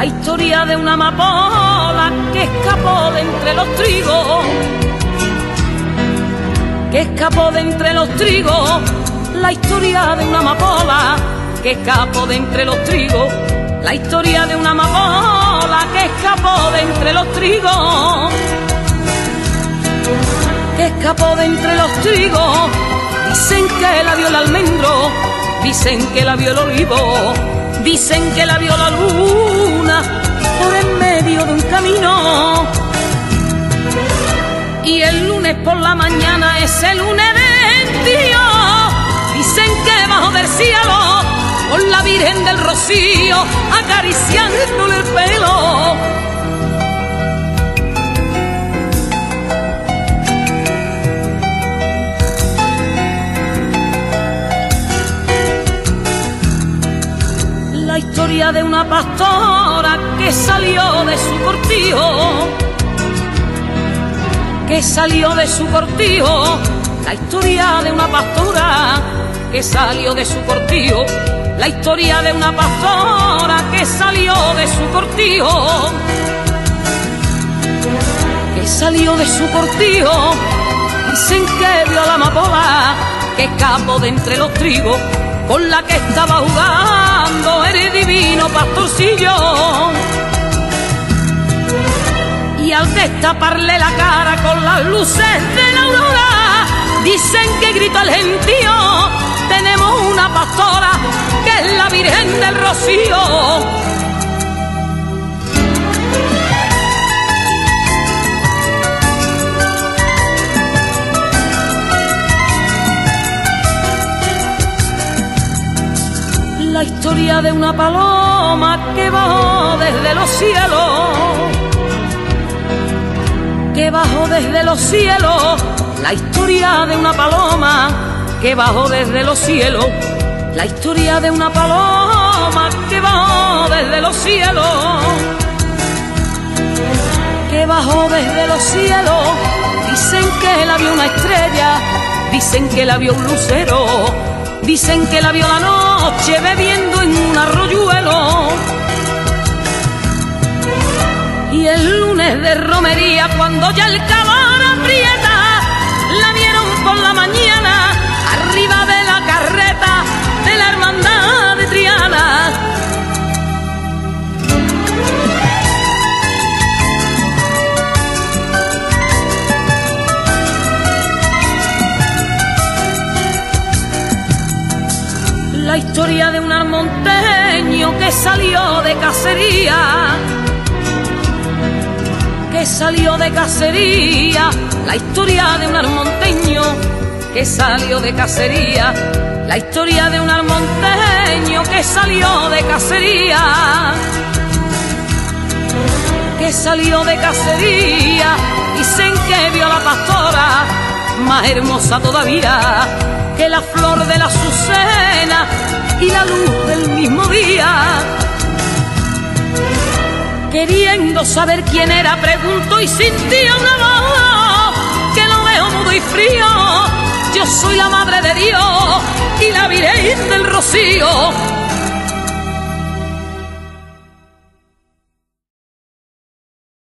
la historia de una amapola que escapó de entre los trigos, que escapó de entre los trigos, la historia de una amapola que escapó de entre los trigos, la historia de una amapola que escapó de entre los trigos, que escapó de entre los trigos, dicen que la vio el almendro, dicen que la vio el olivo, dicen que la vio la luna por en medio de un camino. Y el lunes por la mañana es el lunes de tío. Dicen que bajo del cielo, con la Virgen del Rocío, acariciándole el pelo. Historia de una pastora que salió de su cortijo, que salió de su cortijo, la historia de una pastora que salió de su cortijo, la historia de una pastora que salió de su cortijo, que salió de su cortijo, dicen que vio la amapola que escapó de entre los trigos, con la que estaba jugando el divino pastorcillo. Y al destaparle la cara con las luces de la aurora, dicen que grita el gentío, tenemos una pastora que es la Virgen del Rocío. Historia de una paloma que bajó desde los cielos, que bajó desde los cielos, la historia de una paloma que bajó desde los cielos, la historia de una paloma que bajó desde los cielos, que bajó desde los cielos, dicen que la vio una estrella, dicen que la vio un lucero, dicen que la vio la noche bebiendo en un arroyuelo. Y el lunes de romería, cuando ya el calor historia de un armonteño que salió de cacería. Que salió de cacería, la historia de un armonteño que salió de cacería, la historia de un armonteño que salió de cacería, que salió de cacería, dicen que vio la pastora más hermosa todavía que la flor de la azucena y la luz del mismo día queriendo saber quién era, pregunto y sentía una voz que lo veo mudo y frío. Yo soy la madre de Dios y la Virgen del Rocío.